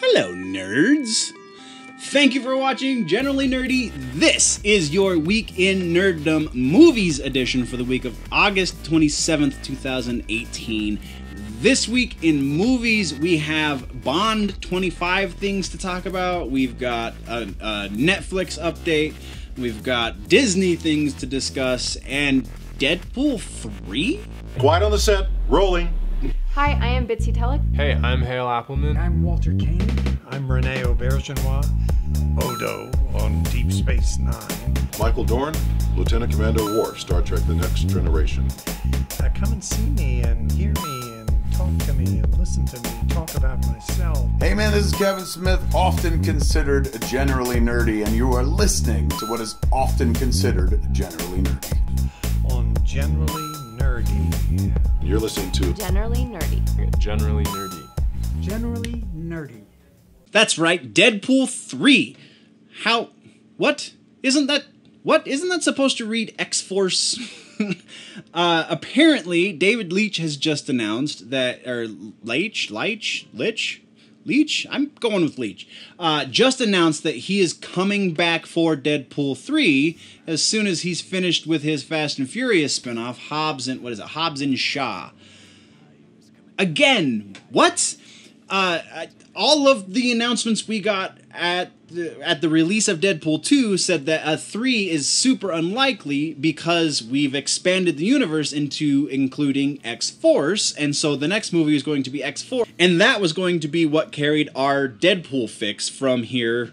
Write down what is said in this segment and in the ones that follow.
Hello, nerds. Thank you for watching Generally Nerdy. This is your Week in Nerdom Movies edition for the week of August 27th, 2018. This week in movies, we have Bond 25 things to talk about. We've got a, a Netflix update. We've got Disney things to discuss. And Deadpool 3? Quiet on the set. Rolling. Hi, I am Bitsie Tulloch. Hey, I'm Hale Appleman. I'm Walter Koenig. I'm Rene Auberjonois, Odo on Deep Space Nine. Michael Dorn, Lieutenant Commander Worf, Star Trek The Next Generation. Uh, come and see me and hear me and talk to me and listen to me talk about myself. Hey man, this is Kevin Smith, often considered generally nerdy, and you are listening to what is often considered generally nerdy. On Generally Nerdy. You're listening to Generally nerdy. Generally nerdy. Generally nerdy. That's right, Deadpool 3. How. What? Isn't that. What? Isn't that supposed to read X Force? uh, apparently, David Leitch has just announced that. Or Leitch? Leitch? Leitch? Leach? I'm going with Leach. Uh, just announced that he is coming back for Deadpool 3 as soon as he's finished with his Fast and Furious spinoff, Hobbs and. What is it? Hobbs and Shaw. Again, what? Uh, all of the announcements we got at the, at the release of Deadpool 2 said that a 3 is super unlikely because we've expanded the universe into including X-Force and so the next movie is going to be X-Force and that was going to be what carried our Deadpool fix from here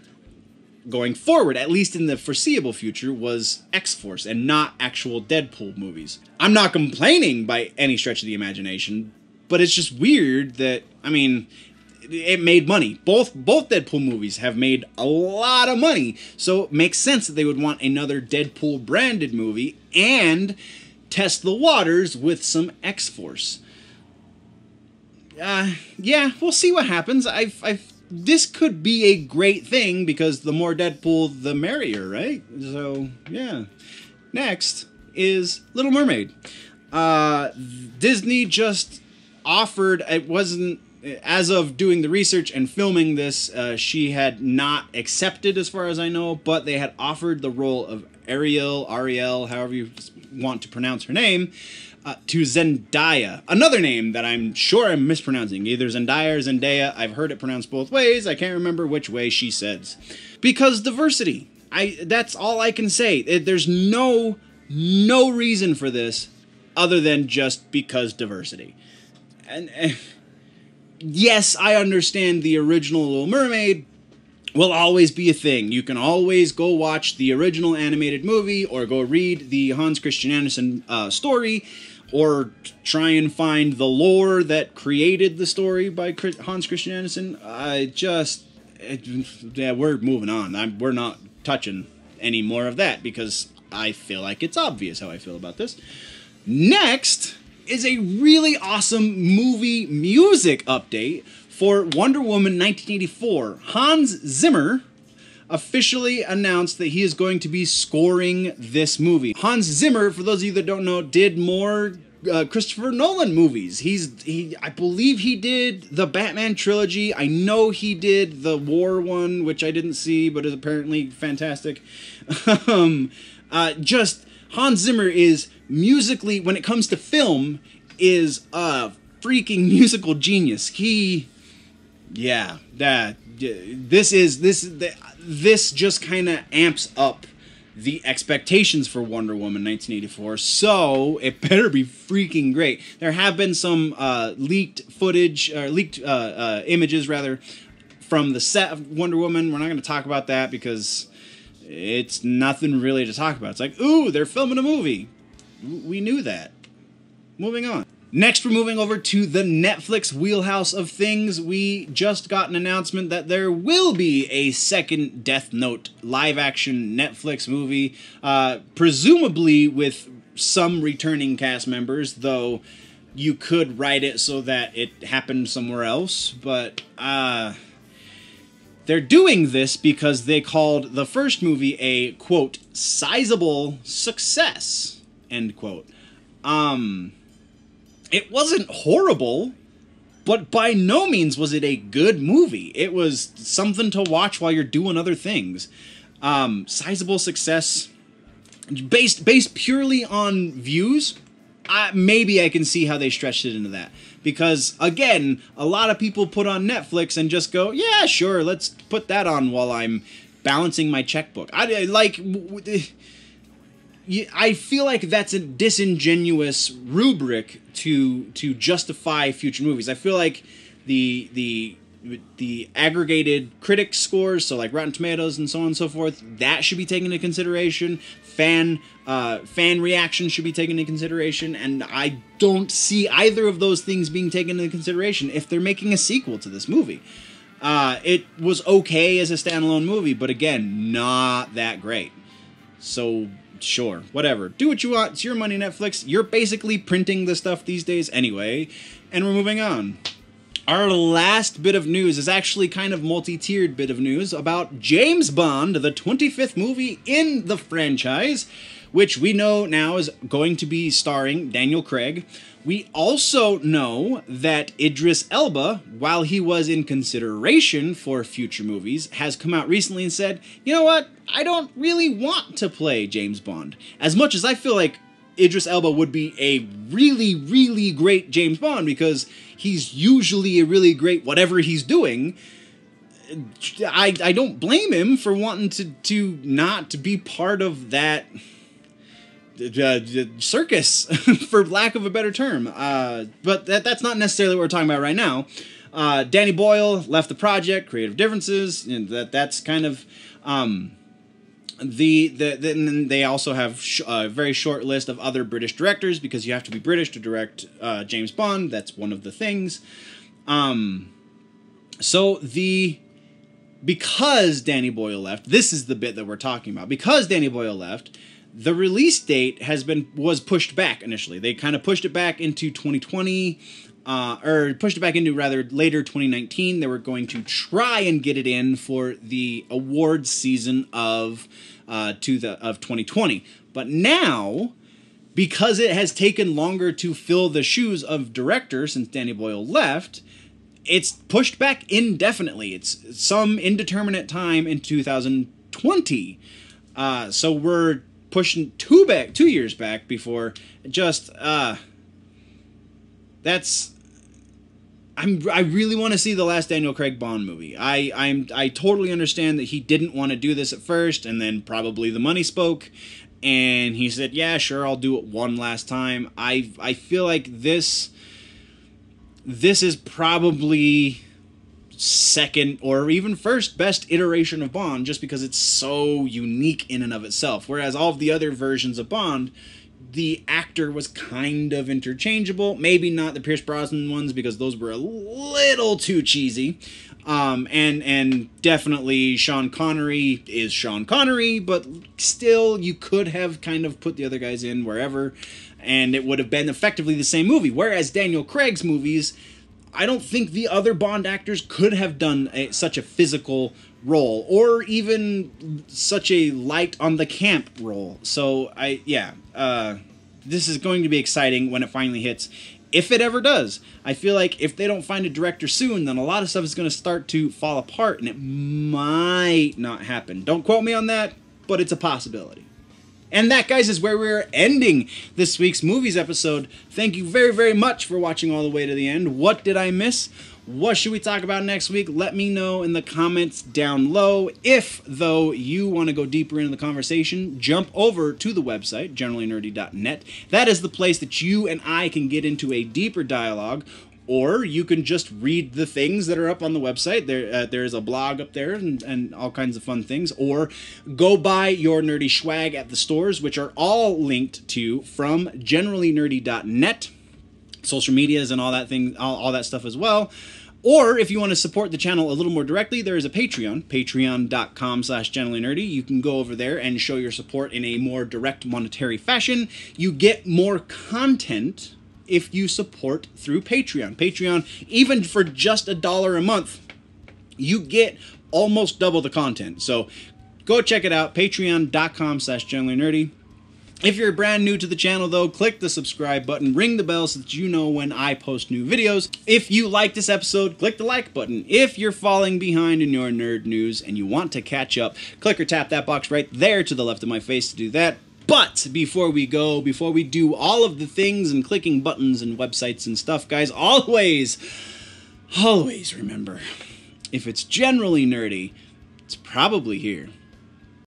going forward, at least in the foreseeable future, was X Force and not actual Deadpool movies. I'm not complaining by any stretch of the imagination, but it's just weird that I mean, it made money. Both both Deadpool movies have made a lot of money, so it makes sense that they would want another Deadpool branded movie and test the waters with some X Force uh, yeah, we'll see what happens. I've, I've, this could be a great thing because the more Deadpool, the merrier, right? So, yeah. Next is Little Mermaid. Uh, Disney just offered, it wasn't, as of doing the research and filming this, uh, she had not accepted, as far as I know, but they had offered the role of Ariel, Ariel, however you want to pronounce her name, uh, to Zendaya, another name that I'm sure I'm mispronouncing, either Zendaya or Zendaya. I've heard it pronounced both ways. I can't remember which way she says. Because diversity. I that's all I can say. It- there's no no reason for this other than just because diversity. And eh, yes, I understand the original Little Mermaid will always be a thing. You can always go watch the original animated movie or go read the Hans Christian Andersen uh, story or try and find the lore that created the story by Hans Christian Andersen. I just. It, yeah, we're moving on. I'm, we're not touching any more of that because I feel like it's obvious how I feel about this. Next is a really awesome movie music update for Wonder Woman 1984. Hans Zimmer officially announced that he is going to be scoring this movie. Hans Zimmer, for those of you that don't know, did more uh, Christopher Nolan movies. He's he I believe he did the Batman trilogy. I know he did the War one, which I didn't see, but is apparently fantastic. um, uh, just Hans Zimmer is musically, when it comes to film, is a freaking musical genius. He yeah, that this is this this just kind of amps up the expectations for Wonder Woman 1984. So it better be freaking great. There have been some uh, leaked footage, or leaked uh, uh, images rather, from the set of Wonder Woman. We're not going to talk about that because it's nothing really to talk about. It's like, ooh, they're filming a movie. We knew that. Moving on. Next, we're moving over to the Netflix wheelhouse of things. We just got an announcement that there will be a second Death Note live action Netflix movie, uh, presumably with some returning cast members, though you could write it so that it happened somewhere else. But, uh, they're doing this because they called the first movie a quote sizable success end quote um it wasn't horrible but by no means was it a good movie. It was something to watch while you're doing other things. Um, sizable success, based based purely on views. I, maybe I can see how they stretched it into that because again, a lot of people put on Netflix and just go, yeah, sure, let's put that on while I'm balancing my checkbook. I like. I feel like that's a disingenuous rubric to to justify future movies. I feel like the the the aggregated critic scores, so like Rotten Tomatoes and so on and so forth, that should be taken into consideration. Fan uh, fan reaction should be taken into consideration, and I don't see either of those things being taken into consideration if they're making a sequel to this movie. Uh, it was okay as a standalone movie, but again, not that great. So sure, whatever. Do what you want. It's your money, Netflix. You're basically printing the stuff these days anyway. And we're moving on. Our last bit of news is actually kind of multi-tiered bit of news about James Bond, the 25th movie in the franchise, which we know now is going to be starring Daniel Craig. We also know that Idris Elba, while he was in consideration for future movies, has come out recently and said, "You know what? I don't really want to play James Bond. As much as I feel like Idris Elba would be a really, really great James Bond because he's usually a really great whatever he's doing. I, I don't blame him for wanting to, to not to be part of that uh, circus, for lack of a better term. Uh, but that, that's not necessarily what we're talking about right now. Uh, Danny Boyle left the project, creative differences, and that that's kind of um, the, the then they also have sh- a very short list of other British directors because you have to be British to direct uh, James Bond. That's one of the things. Um, so the because Danny Boyle left, this is the bit that we're talking about. Because Danny Boyle left, the release date has been was pushed back initially. They kind of pushed it back into 2020. Uh, or pushed it back into rather later 2019. They were going to try and get it in for the awards season of uh, to the of 2020, but now because it has taken longer to fill the shoes of director since Danny Boyle left, it's pushed back indefinitely. It's some indeterminate time in 2020. Uh, so we're pushing two back, two years back before just uh, that's. I'm, I really want to see the last Daniel Craig Bond movie. I I'm I totally understand that he didn't want to do this at first, and then probably the money spoke, and he said, "Yeah, sure, I'll do it one last time." I I feel like this this is probably second or even first best iteration of Bond just because it's so unique in and of itself. Whereas all of the other versions of Bond, the actor was kind of interchangeable. Maybe not the Pierce Brosnan ones because those were a little too cheesy. Um, and and definitely Sean Connery is Sean Connery, but still you could have kind of put the other guys in wherever, and it would have been effectively the same movie. Whereas Daniel Craig's movies, I don't think the other Bond actors could have done a, such a physical role or even such a light on the camp role. So I yeah, uh, this is going to be exciting when it finally hits. If it ever does, I feel like if they don't find a director soon, then a lot of stuff is going to start to fall apart, and it might not happen. Don't quote me on that, but it's a possibility. And that, guys, is where we're ending this week's movies episode. Thank you very, very much for watching all the way to the end. What did I miss? What should we talk about next week? Let me know in the comments down low. If, though, you want to go deeper into the conversation, jump over to the website, generallynerdy.net. That is the place that you and I can get into a deeper dialogue or you can just read the things that are up on the website. There, uh, there's a blog up there and, and all kinds of fun things. Or go buy your nerdy swag at the stores, which are all linked to from generallynerdy.net, social medias and all that thing, all, all that stuff as well. Or if you want to support the channel a little more directly, there is a Patreon, patreon.com slash generallynerdy. You can go over there and show your support in a more direct monetary fashion. You get more content if you support through Patreon. Patreon, even for just a dollar a month, you get almost double the content. So go check it out, patreon.com slash generally nerdy. If you're brand new to the channel, though, click the subscribe button, ring the bell so that you know when I post new videos. If you like this episode, click the like button. If you're falling behind in your nerd news and you want to catch up, click or tap that box right there to the left of my face to do that. But before we go, before we do all of the things and clicking buttons and websites and stuff, guys, always, always remember if it's generally nerdy, it's probably here.